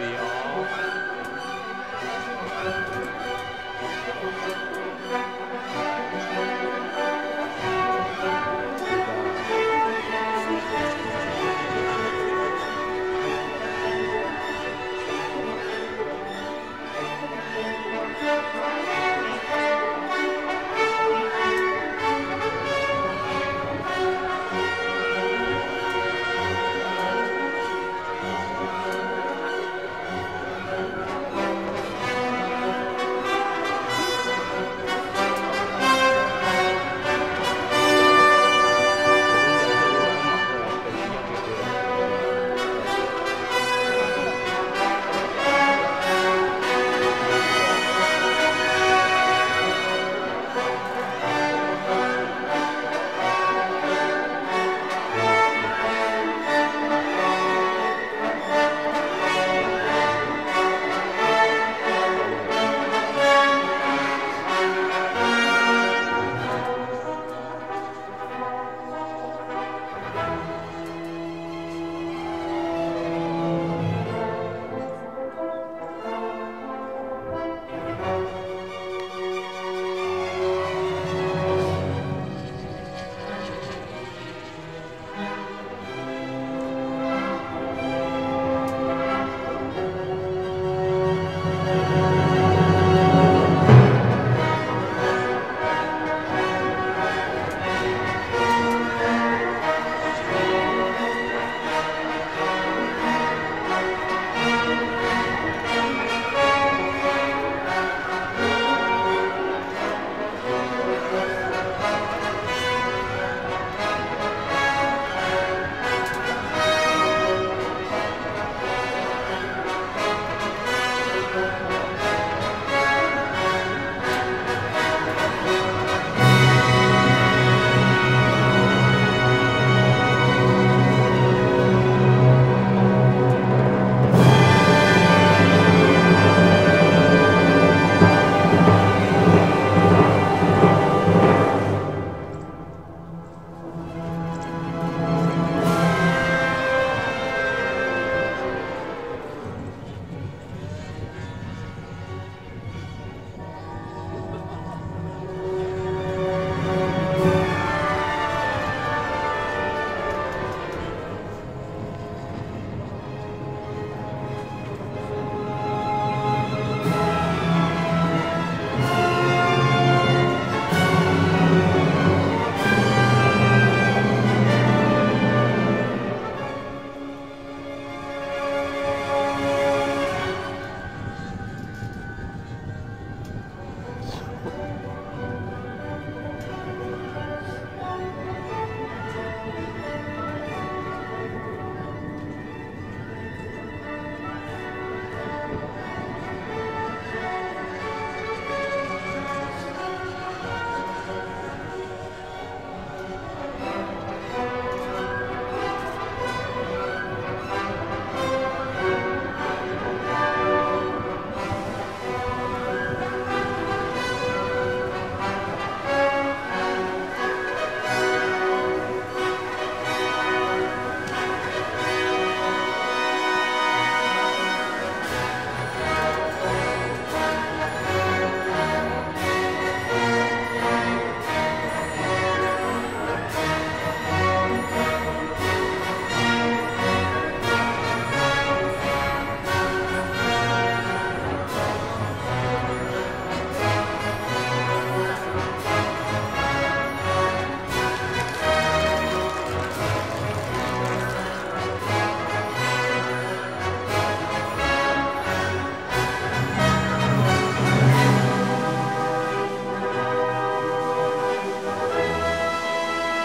the